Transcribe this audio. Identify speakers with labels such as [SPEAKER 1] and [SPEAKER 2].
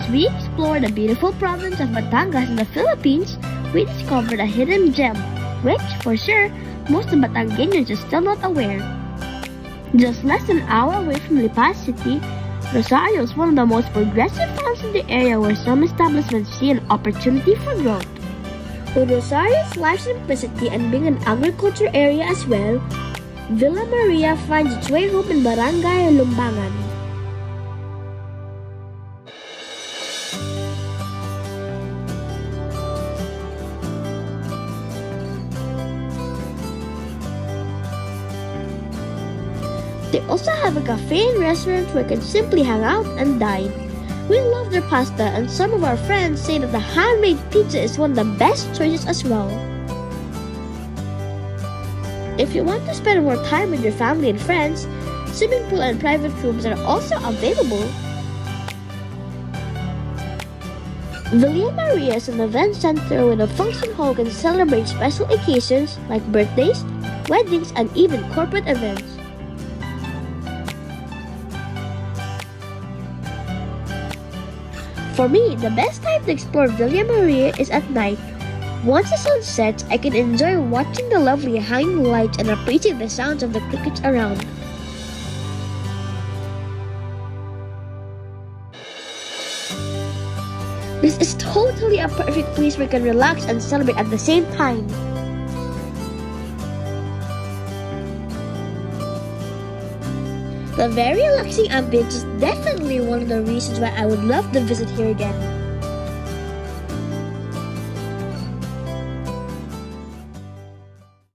[SPEAKER 1] As we explored the beautiful province of Batangas in the Philippines, we discovered a hidden gem, which, for sure, most of Batangueños are still not aware. Just less than an hour away from Lipa City, Rosario is one of the most progressive towns in the area where some establishments see an opportunity for growth. With Rosario's life simplicity and being an agriculture area as well, Villa Maria finds its way home in Barangay Lumbangan. They also have a cafe and restaurant where you can simply hang out and dine. We love their pasta, and some of our friends say that the handmade pizza is one of the best choices as well. If you want to spend more time with your family and friends, swimming pool and private rooms are also available. Villa Maria is an event center with a function hall can celebrate special occasions like birthdays, weddings, and even corporate events. For me, the best time to explore Villa Maria is at night. Once the sun sets, I can enjoy watching the lovely hanging lights and appreciate the sounds of the crickets around. This is totally a perfect place where you can relax and celebrate at the same time. The very relaxing ambience is definitely one of the reasons why I would love to visit here again.